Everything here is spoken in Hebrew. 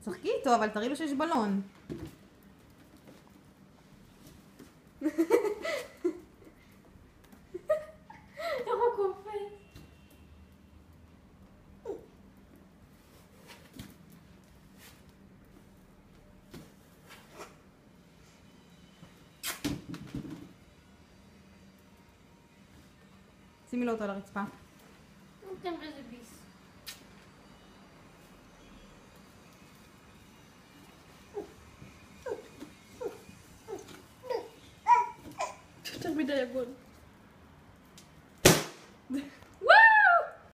צחקי איתו, אבל תראי לו שיש בלון. איך הוא קופץ? שימי לו אותו על הרצפה. נותן בזה ביס. Ich dachte, wieder ja.